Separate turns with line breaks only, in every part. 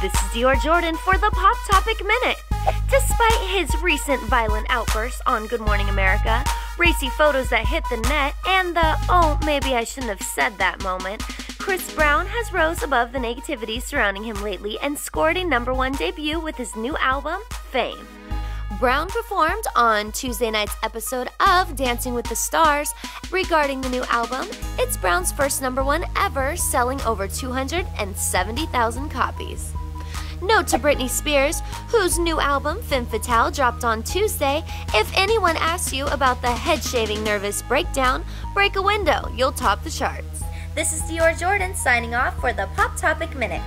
This is Dior Jordan for the Pop Topic Minute. Despite his recent violent outbursts on Good Morning America, racy photos that hit the net, and the oh, maybe I shouldn't have said that moment, Chris Brown has rose above the negativity surrounding him lately and scored a number one debut with his new album, Fame. Brown performed on Tuesday night's episode of Dancing with the Stars regarding the new album. It's Brown's first number one ever, selling over 270,000 copies. Note to Britney Spears, whose new album, Femme Fatale, dropped on Tuesday. If anyone asks you about the head shaving nervous breakdown, break a window, you'll top the charts. This is Dior Jordan signing off for the Pop Topic Minute.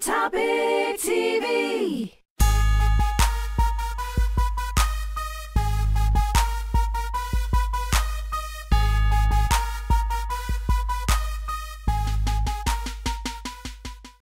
Topic TV.